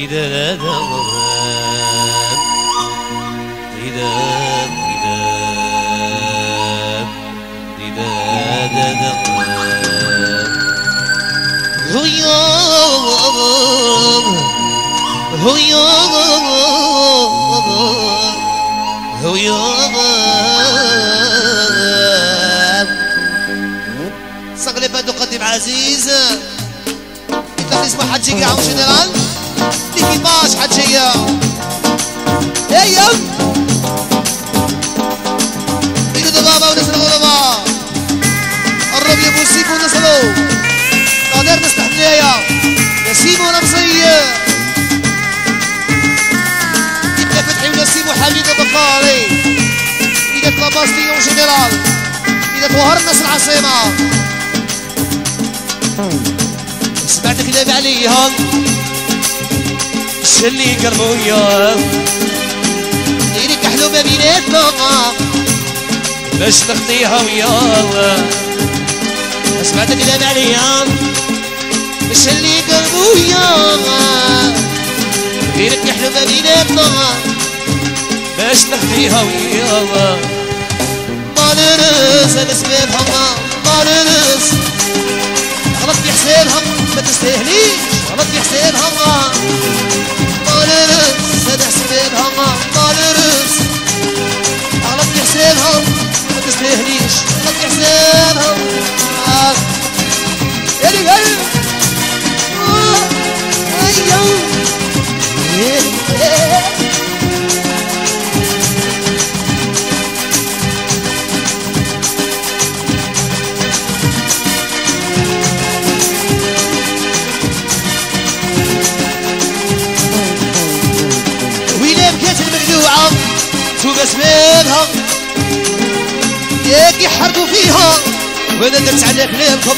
إذا لا ذغب إذا إذا إذا ذغب هيا هيا هيا صقلي بدو قديم عزيز تلاقي اسمه حجي عم جنرال ليكي باش حجية أيام ايدو دبابة ونسلو دبابة قرب يا بوسيك ونسلو قادر نستحمليها نسيم ونبصية يبقى فتحي ونسيم وحميد بكاري إيدك لاباستي جنرال إيدك وهر الناس العاصمة سمعت خلاف عليهم سلي قلبه وياه. ديرك حلومة بيناتنا باش نخطيها وياه. سمعت كلام عليا شلي قلبه وياه. ديرك حلومة بيناتنا باش نخطيها وياه. طالرس أنا سبيبها طالرس غلط في ما تستاهليش. غلط في طالرس هذا حسبينها ما طالرس على حسبينها اسبابها ياك يحرقوا فيها. وأنا درت على كلامكم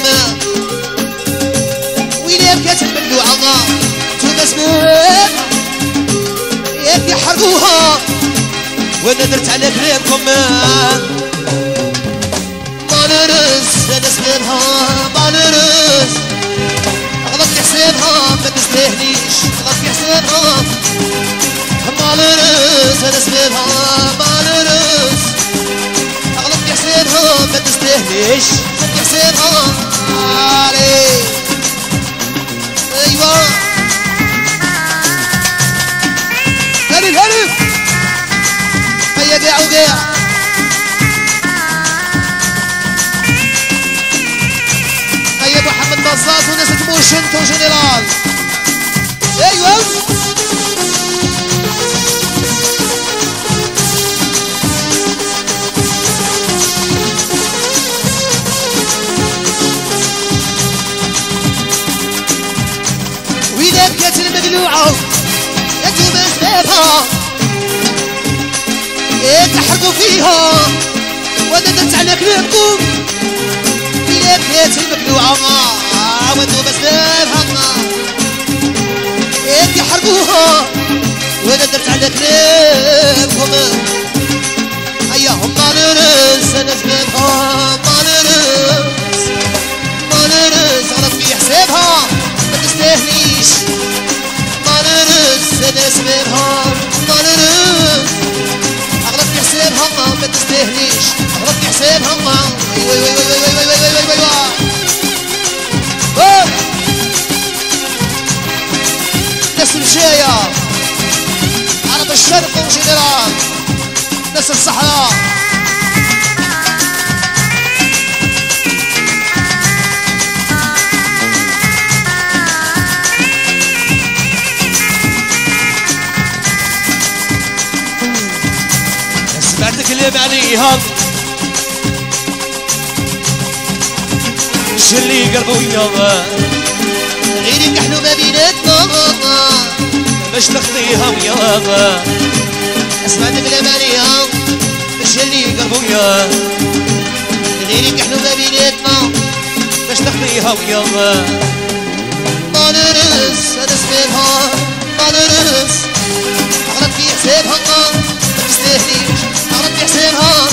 ويلي بكيت المدلوعة شوف اسبابها ياك يحرقوها وأنا درت على كلامكم نرس. أنا اسبابها ما نرس. غلط في حسابها ما تستاهليش. غلط في حسابها بالرز هذا سببها بالرز أغلب حسابها ما تستاهلش حسابها علي أيوه هري هري هيا وقاع وبيع محمد بزاط وناس تموشن تو جنرال أيوه فيها. إيه تحرقوا فيها وددت على كلامكم يا بنات المبلوعة بس بسلام إيه تحرقوها وددت على كلامكم شرق وجنرال ناس الصحراء سمعتك اليوم عليها شلي قلبه وياه غيري كحلو ما بيناتنا. باش نخطيها وياه سمعت بالأمانية مش اللي يقربو يا؟ غيرك إحنا ما بيناتنا باش نخفيها ويا طالرس هذا سبيلها. طالرس غلط في حسابها تستاهليش غلط في حسابها.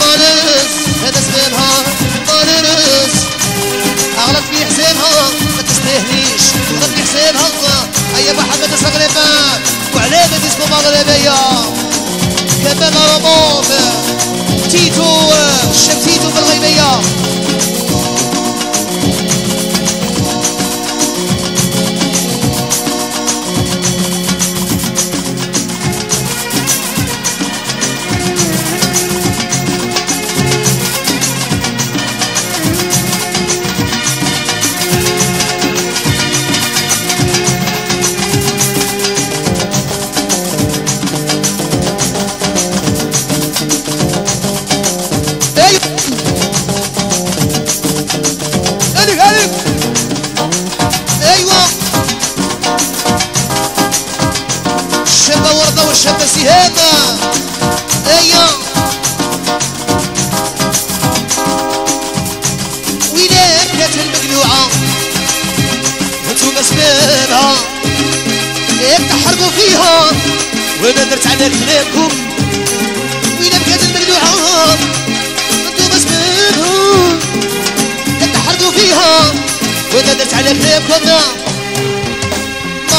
طالرس هذا سبيلها. طالرس غلط في حسابها. Malarevea Kepena Ramon Tito Shep Tito Malarevea سهامة أيوه وينك كانت المقلوعة وانتوما سمانها إيه تحرقوا فيها وأنا درت على كلامكم وين بقات المقلوعة انتو بس منهم تحرقوا فيها وأنا درت على كلامكم